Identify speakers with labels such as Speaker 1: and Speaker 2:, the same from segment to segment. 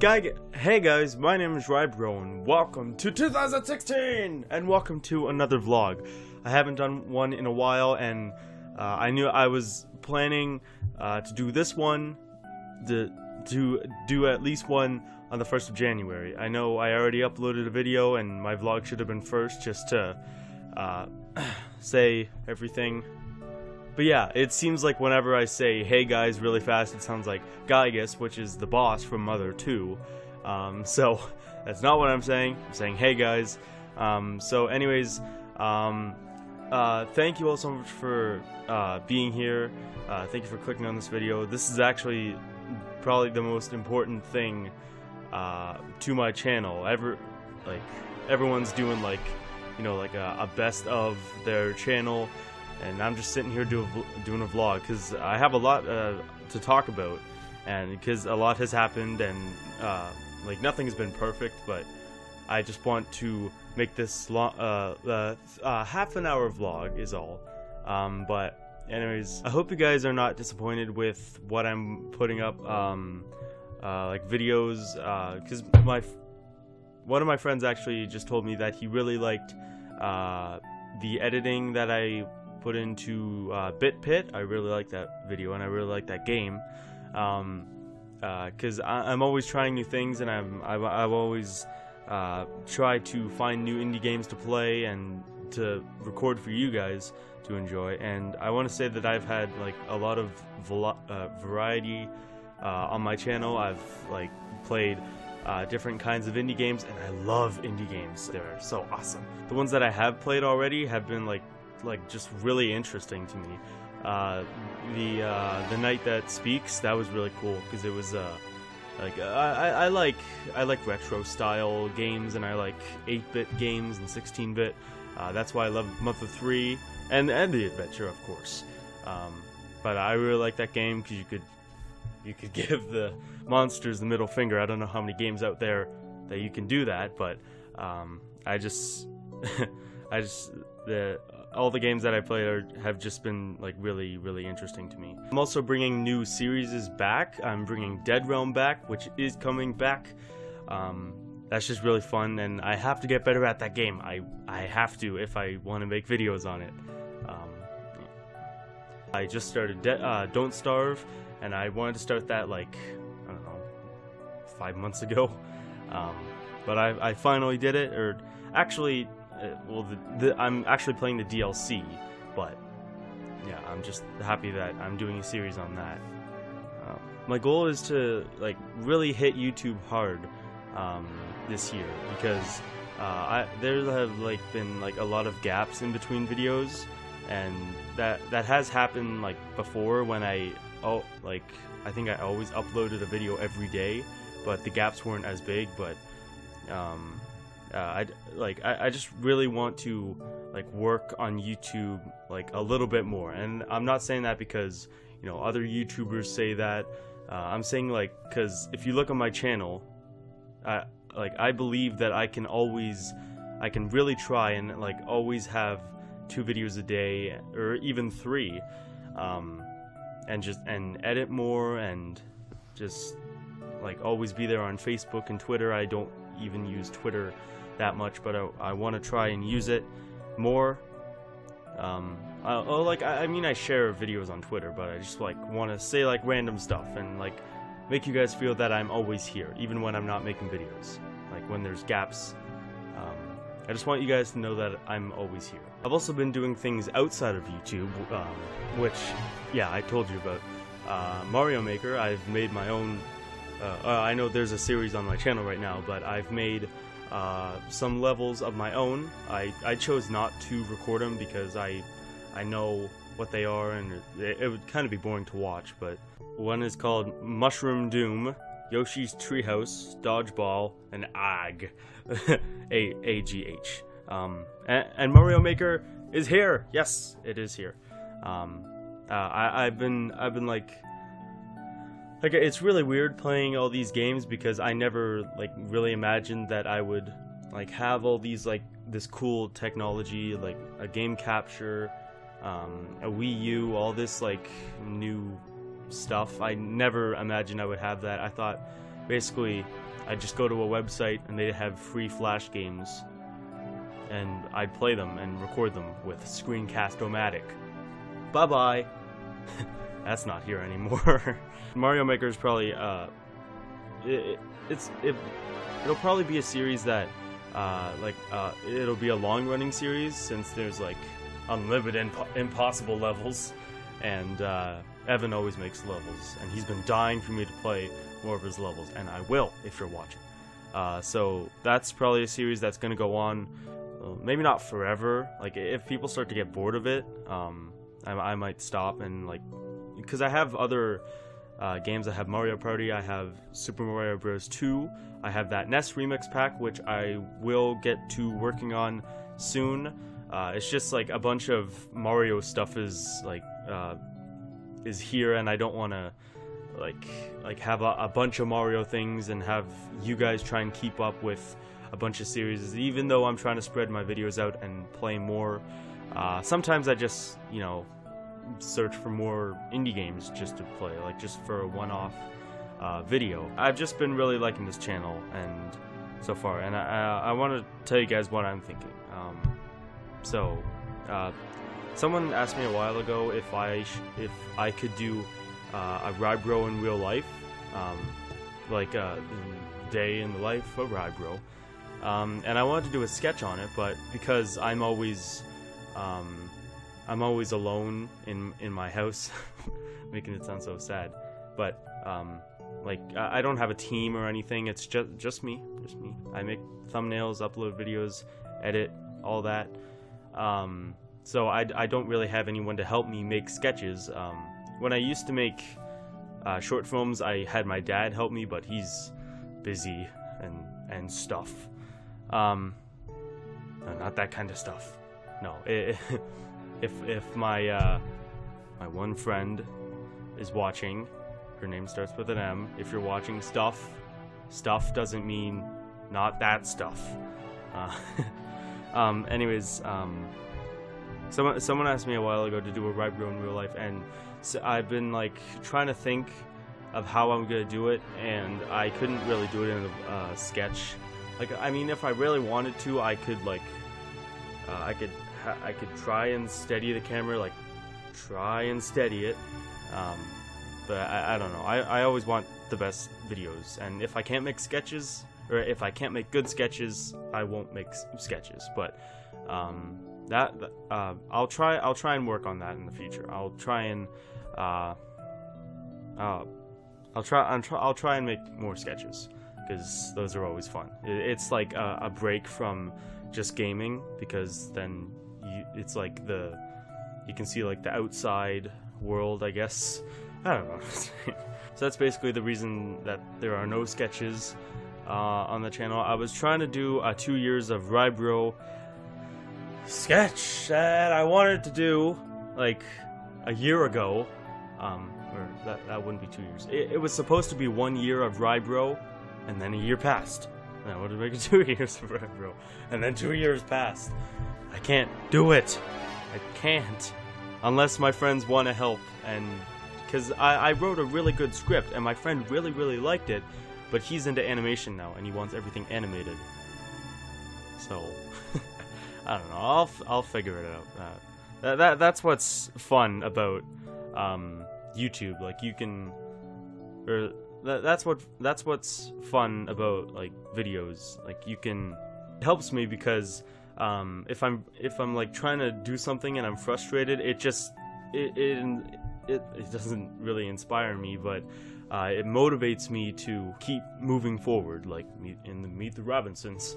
Speaker 1: Hey guys, my name is Rybro and welcome to 2016 and welcome to another vlog. I haven't done one in a while and uh, I knew I was planning uh, to do this one, to, to do at least one on the 1st of January. I know I already uploaded a video and my vlog should have been first just to uh, say everything but yeah, it seems like whenever I say "Hey guys" really fast, it sounds like Giygas, which is the boss from Mother 2. Um, so that's not what I'm saying. I'm saying "Hey guys." Um, so, anyways, um, uh, thank you all so much for uh, being here. Uh, thank you for clicking on this video. This is actually probably the most important thing uh, to my channel. Ever, like, everyone's doing like, you know, like a, a best of their channel and I'm just sitting here do a, doing a vlog because I have a lot uh, to talk about, and because a lot has happened and uh, like nothing has been perfect, but I just want to make this long, uh, uh, uh, half an hour vlog is all. Um, but anyways, I hope you guys are not disappointed with what I'm putting up, um, uh, like videos, because my one of my friends actually just told me that he really liked the editing that I put into uh, BitPit. I really like that video and I really like that game. Um, because uh, I'm always trying new things and I'm I've, I've always uh, tried to find new indie games to play and to record for you guys to enjoy. And I want to say that I've had like a lot of uh, variety uh, on my channel. I've like played uh, different kinds of indie games, and I love indie games. They're so awesome. The ones that I have played already have been like like just really interesting to me. Uh, the uh, the night that speaks that was really cool because it was uh, like I, I like I like retro style games and I like 8-bit games and 16-bit. Uh, that's why I love Mother 3 and and the adventure of course. Um, but I really like that game because you could you could give the monsters the middle finger. I don't know how many games out there that you can do that, but um, I just I just the all the games that I play are, have just been like really, really interesting to me. I'm also bringing new series back. I'm bringing Dead Realm back, which is coming back. Um, that's just really fun, and I have to get better at that game. I I have to if I want to make videos on it. Um, I just started De uh, Don't Starve, and I wanted to start that like I don't know five months ago, um, but I I finally did it. Or actually, uh, well, the, the, I'm actually playing the DLC, but yeah, I'm just happy that I'm doing a series on that. Um, my goal is to like really hit YouTube hard um, this year because uh, I, there have like been like a lot of gaps in between videos, and that that has happened like before when I oh like I think I always uploaded a video every day, but the gaps weren't as big, but um, uh, I like I, I just really want to like work on YouTube like a little bit more, and I'm not saying that because you know other YouTubers say that. Uh, I'm saying like because if you look on my channel, I like I believe that I can always I can really try and like always have two videos a day or even three, um, and just and edit more and just like always be there on Facebook and Twitter. I don't even use Twitter that much, but I, I want to try and use it more. Um, I, oh, like I, I mean, I share videos on Twitter, but I just like want to say like random stuff and like make you guys feel that I'm always here, even when I'm not making videos. Like when there's gaps. Um, I just want you guys to know that I'm always here. I've also been doing things outside of YouTube, um, which, yeah, I told you about. Uh, Mario Maker, I've made my own. Uh, uh, I know there's a series on my channel right now, but I've made uh, some levels of my own. I, I chose not to record them because I I know what they are and it, it would kind of be boring to watch. But one is called Mushroom Doom, Yoshi's Treehouse, Dodgeball, and Ag, A A G H. Um, and, and, Mario Maker is here. Yes, it is here. Um, uh, I, I've been I've been like like it's really weird playing all these games because I never like really imagined that I would like have all these like this cool technology like a game capture, um, a Wii U, all this like new stuff. I never imagined I would have that. I thought basically, I'd just go to a website and they'd have free Flash games, and I'd play them and record them with Screencast-O-Matic. Bye bye. That's not here anymore. Mario Maker is probably uh, it, it's it, it'll probably be a series that uh, like uh, it'll be a long running series since there's like unlimited imp- impossible levels. And uh, Evan always makes levels and he's been dying for me to play more of his levels and I will if you're watching. Uh, so that's probably a series that's going to go on maybe not forever. Like if people start to get bored of it um, I, I might stop and like because I have other uh, games. I have Mario Party, I have Super Mario Bros. 2, I have that NES Remix Pack, which I will get to working on soon. Uh, it's just like a bunch of Mario stuff is like uh, is here, and I don't want to like like have a, a, bunch of Mario things and have you guys try and keep up with a bunch of series. Even though I'm trying to spread my videos out and play more, uh, sometimes I just you know search for more indie games just to play, like just for a one-off uh, video. I've just been really liking this channel and so far, and I, I, want to tell you guys what I'm thinking. Um, so, uh, someone asked me a while ago if I if I could do uh, a Rybro in real life, um, like a uh, day in the life of Rybro. Um, and I wanted to do a sketch on it, but because I'm always um, I'm always alone in in my house, making it sound so sad. But um, like I don't have a team or anything. It's just just me, just me. I make thumbnails, upload videos, edit, all that. Um, so I, I don't really have anyone to help me make sketches. Um, when I used to make uh, short films, I had my dad help me, but he's busy and and stuff. Um, no, not that kind of stuff. No, it, if if my uh, my one friend is watching, her name starts with an M. If you're watching stuff, stuff doesn't mean not that stuff. Uh, um, anyways, um, someone someone asked me a while ago to do a Rybro in real life, and so I've been like trying to think of how I'm gonna do it, and I couldn't really do it in a uh, sketch. Like, I mean, if I really wanted to, I could like, uh, I could I could try and steady the camera, like try and steady it. Um, but I, I, don't know. I, I always want the best videos, and if I can't make sketches, or if I can't make good sketches, I won't make sketches. But um, that uh, I'll try. I'll try and work on that in the future. I'll try and uh, uh, I'll try. I'll try. I'll try and make more sketches because those are always fun. It's like a, a break from just gaming because then you, it's like the you can see like the outside world, I guess. I don't know. so that's basically the reason that there are no sketches uh, on the channel. I was trying to do uh, two years of Rybro sketch that I wanted to do like a year ago. Um, or that, that wouldn't be two years. It, it was supposed to be one year of Rybro, and then a year passed. Wanted to make it two years of Rybro, and then two years passed. I can't do it. I can't. Unless my friends want to help, and because I, I wrote a really good script, and my friend really, really liked it, but he's into animation now, and he wants everything animated. So, I don't know. I'll I'll figure it out. Uh, that, that that's what's fun about um, YouTube. Like you can, or that, that's what that's what's fun about like videos. Like you can. It helps me because um, if I'm if I'm like trying to do something and I'm frustrated, it just it it, it, it doesn't really inspire me, but uh, it motivates me to keep moving forward. Like in the Meet the Robinsons,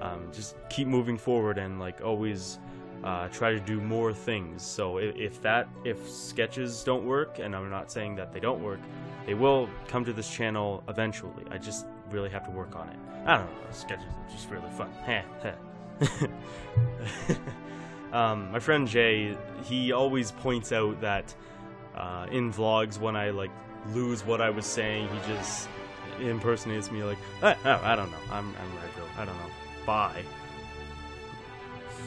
Speaker 1: um, just keep moving forward and like always uh, try to do more things. So if, if, that if sketches don't work, and I'm not saying that they don't work, they will come to this channel eventually. I just really have to work on it. I don't know. Sketches are just really fun. Um, my friend Jay, he always points out that uh, in vlogs when I like lose what I was saying, he just impersonates me like, oh, oh I don't know, I'm I'm I don't know, bye.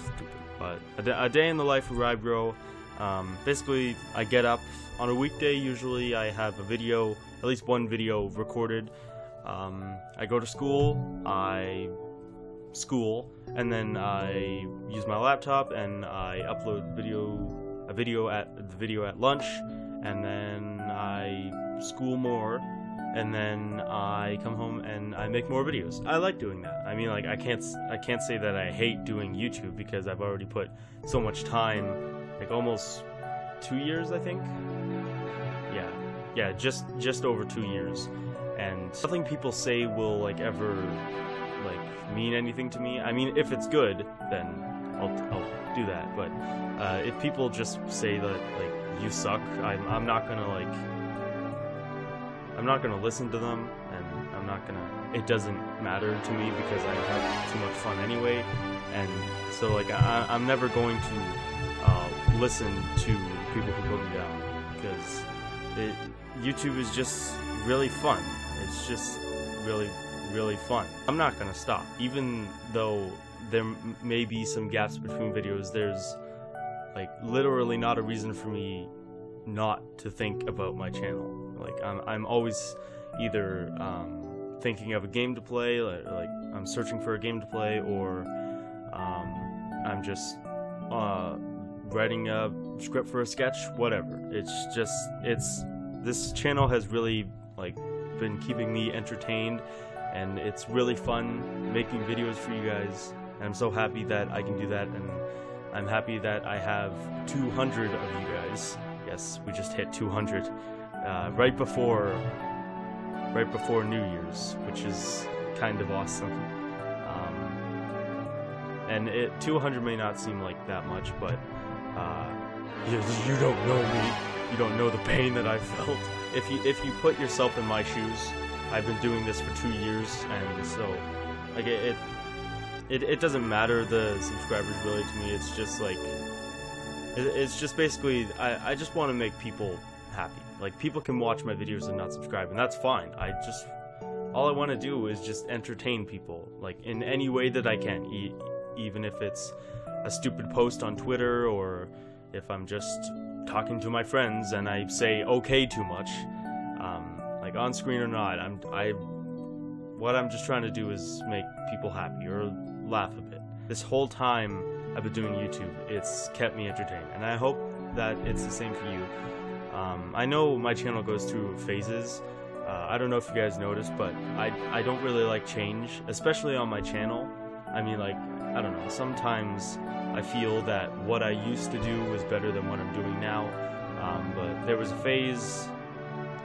Speaker 1: Stupid. But a, day in the life of Rybro. Um, basically, I get up on a weekday. Usually, I have a video, at least one video recorded Um, I go to school, I school, and then I use my laptop and I upload video a video at the video at lunch, and then I school more, and then I come home and I make more videos. I like doing that. I mean, like I can't I can't say that I hate doing YouTube because I've already put so much time, like almost two years, I think. Yeah, yeah, just just over two years, and nothing people say will like ever like mean anything to me. I mean, if it's good, then I'll I'll do that. But uh, if people just say that like you suck, I'm I'm not gonna like I'm not gonna listen to them, and I'm not gonna. It doesn't matter to me because I have too much fun anyway, and so like I, I'm never going to uh, listen to people who put me down because it, YouTube is just really fun. It's just really really fun. I'm not gonna stop, even though there may be some gaps between videos. There's like literally not a reason for me not to think about my channel. Like I'm, I'm always either um, thinking of a game to play, like, like, I'm searching for a game to play, or um, I'm just uh, writing a script for a sketch. Whatever. It's just it's this channel has really like been keeping me entertained, and it's really fun making videos for you guys. And I'm so happy that I can do that, and I'm happy that I have 200 of you guys yes, we just hit 200 uh, right before right before New Year's, which is kind of awesome. Um, and it 200 may not seem like that much, but uh, you, you don't know me. You don't know the pain that I felt. If you if you put yourself in my shoes, I've been doing this for two years, and so like it, it it, it doesn't matter the subscribers really to me. It's just like it's just basically, I, I just want to make people happy. Like, people can watch my videos and not subscribe, and that's fine. I just, all I want to do is just entertain people, like, in any way that I can. E- even if it's a stupid post on Twitter, or if I'm just talking to my friends and I say okay too much, um, like on screen or not, I'm, I, what I'm just trying to do is make people happy or laugh a bit. This whole time, I've been doing YouTube. It's kept me entertained, and I hope that it's the same for you. Um, I know my channel goes through phases. Uh, I don't know if you guys noticed, but I, I don't really like change, especially on my channel. I mean, like, I don't know, sometimes I feel that what I used to do was better than what I'm doing now. Um, but there was a phase,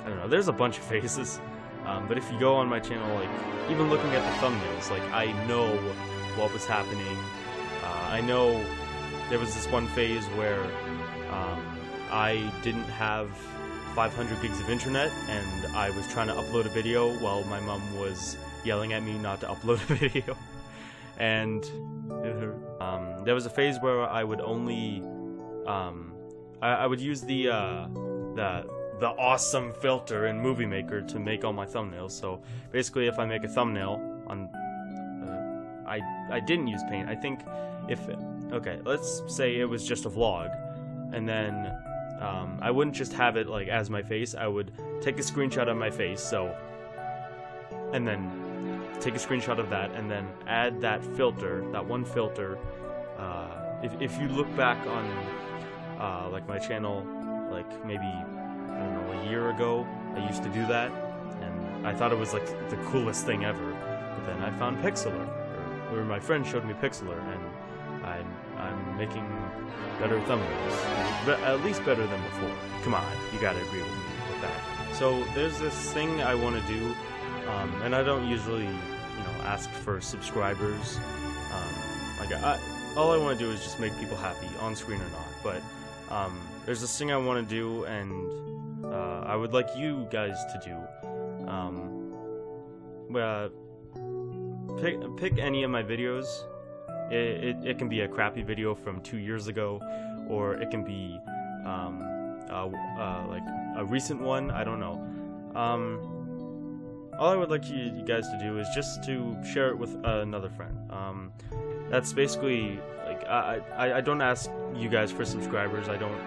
Speaker 1: I don't know, there's a bunch of phases. Um, but if you go on my channel, like, even looking at the thumbnails, like, I know what was happening uh, I know there was this one phase where um, I didn't have 500 gigs of internet and I was trying to upload a video while my mom was yelling at me not to upload a video. and um, there was a phase where I would only um, I, I, would use the uh, the the awesome filter in Movie Maker to make all my thumbnails. So basically, if I make a thumbnail on uh, I I didn't use Paint. I think if okay, let's say it was just a vlog, and then um, I wouldn't just have it like as my face. I would take a screenshot of my face, so, and then take a screenshot of that, and then add that filter, that one filter. Uh, if if you look back on uh, like my channel, like maybe I don't know a year ago, I used to do that, and I thought it was like the coolest thing ever. But then I found Pixlr, or, or my friend showed me Pixlr, and I'm I'm making better thumbnails, but at least better than before. Come on, you gotta agree with me with that. So there's this thing I want to do, um, and I don't usually, you know, ask for subscribers. Um, like I, all I want to do is just make people happy, on screen or not. But um, there's this thing I want to do, and uh, I would like you guys to do. Um, uh, pick pick any of my videos it, it, it, can be a crappy video from two years ago, or it can be um, uh, like a recent one. I don't know. All I would like you, you, guys to do is just to share it with uh, another friend. Um, that's basically like I, I, I don't ask you guys for subscribers. I don't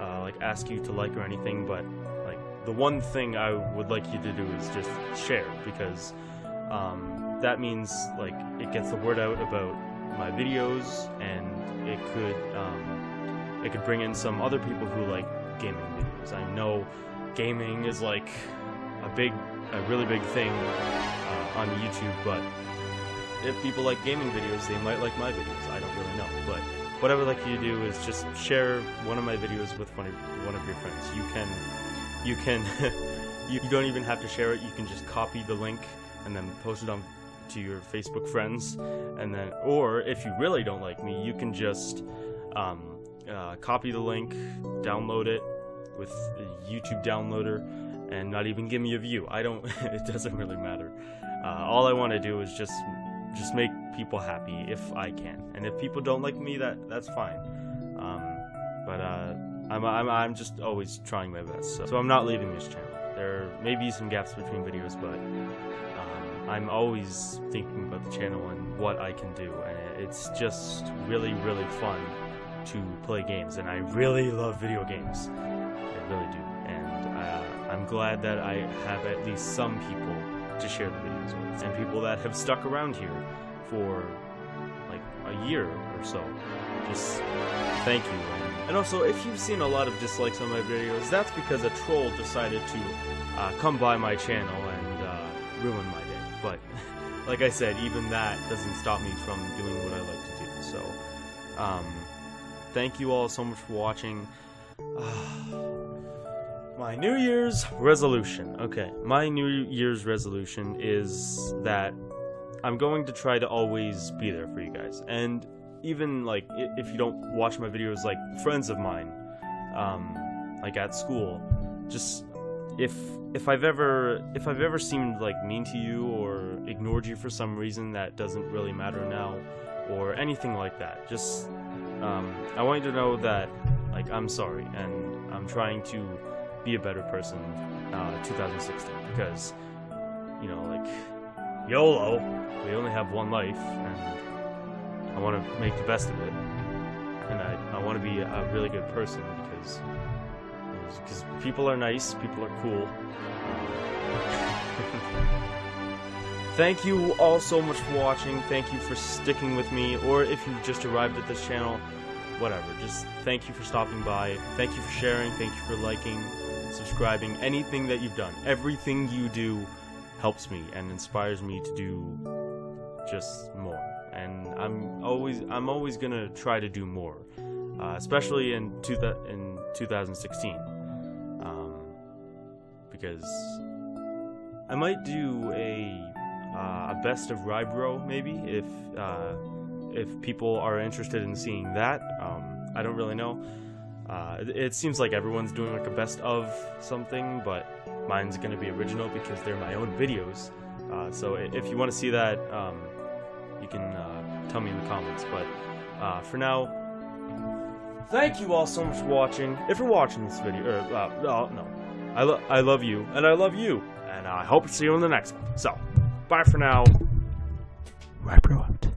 Speaker 1: uh, like ask you to like or anything, but like the one thing I would like you to do is just share because um, that means like it gets the word out about my videos and it could um, it could bring in some other people who like gaming videos. I know gaming is like a big, a really big thing uh, on YouTube, but if people like gaming videos, they might like my videos. I don't really know, but what I would like you to do is just share one of my videos with one of one of your friends. You can, you can, you don't even have to share it. You can just copy the link and then post it on to your Facebook friends, and then, or if you really don't like me, you can just um, uh, copy the link, download it with a YouTube downloader, and not even give me a view. I don't. it doesn't really matter. Uh, all I want to do is just just make people happy if I can, and if people don't like me, that that's fine. Um, but uh, I'm, I'm I'm just always trying my best. So, so I'm not leaving this channel. There may be some gaps between videos, but um, I'm always thinking about the channel and what I can do, and it's just really really fun to play games, and I really love video games. I really do, glad that I have at least some people to share the videos with, and people that have stuck around here for like a year or so. Just thank you. And also, if you've seen a lot of dislikes on my videos, that's because a troll decided to uh, come by my channel and uh, ruin my day. But like I said, even that doesn't stop me from doing what I like to do. So, um, thank you all so much for watching. my New Year's resolution. Okay, my New Year's resolution is that I'm going to try to always be there for you guys. And even like if you don't watch my videos, like friends of mine, um, like at school, just if if I've ever if I've ever seemed like mean to you or ignored you for some reason that doesn't really matter now, or anything like that, just um, I want you to know that like I'm sorry and I'm trying to be a better person uh, 2016 because you know like YOLO we only have one life and I want to make the best of it and I, I want to be a really good person because because people are nice people are cool Thank you all so much for watching. Thank you for sticking with me. Or if you've just arrived at this channel, whatever. Just thank you for stopping by. Thank you for sharing. Thank you for liking, subscribing, anything that you've done. Everything you do helps me and inspires me to do just more. And I'm always I'm always gonna try to do more, uh, especially in two in 2016, um, because I might do a uh, a best of Rybro maybe if uh, if people are interested in seeing that. Um, I don't really know. Uh, it, it, seems like everyone's doing like a best of something, but mine's gonna be original because they're my own videos. Uh, so if you want to see that, um, you can uh, tell me in the comments. But uh, for now, thank you all so much for watching. If you're watching this video, or uh, no, I, lo I love you, and I love you, and I hope to see you in the next one. So, bye for now. Rybro out.